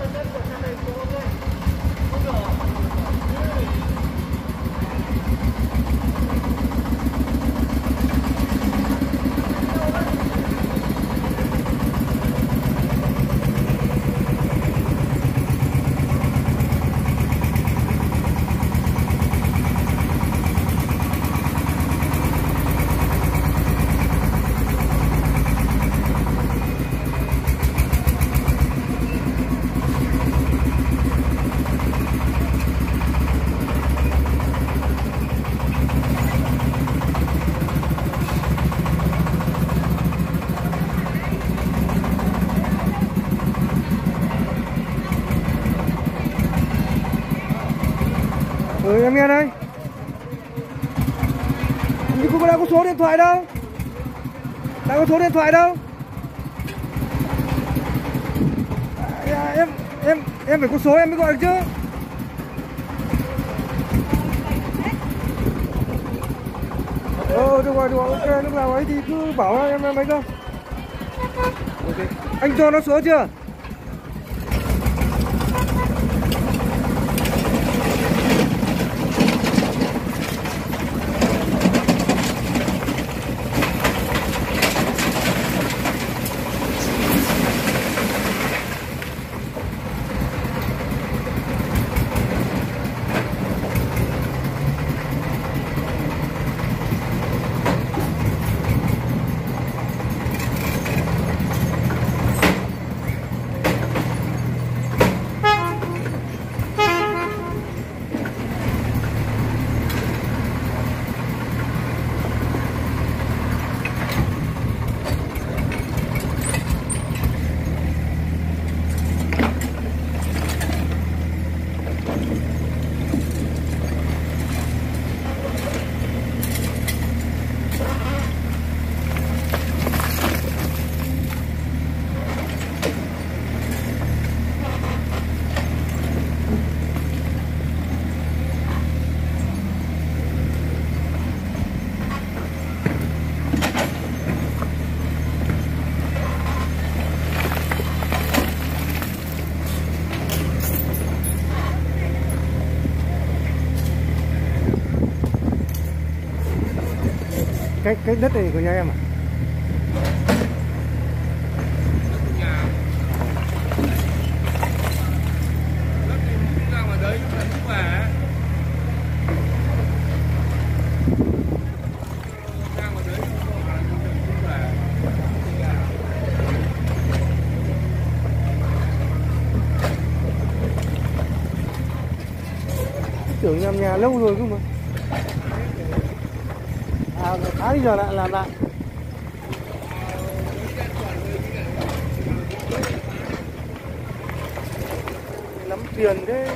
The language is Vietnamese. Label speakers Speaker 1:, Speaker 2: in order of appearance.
Speaker 1: Thank you. Em nghe đây. Nhưng không có đâu có số điện thoại đâu. Đâu có số điện thoại đâu. À, à, Em em em phải có số em mới gọi được chứ. Ờ được rồi được rồi ok lúc nào ấy thì cứ bảo em em ấy cơ. Okay. Anh cho nó số chưa? Cái cái đất này của nhà em à? Tưởng làm nhà lâu rồi cơ mà à tháng giờ lại làm lại. Lắm tiền thế.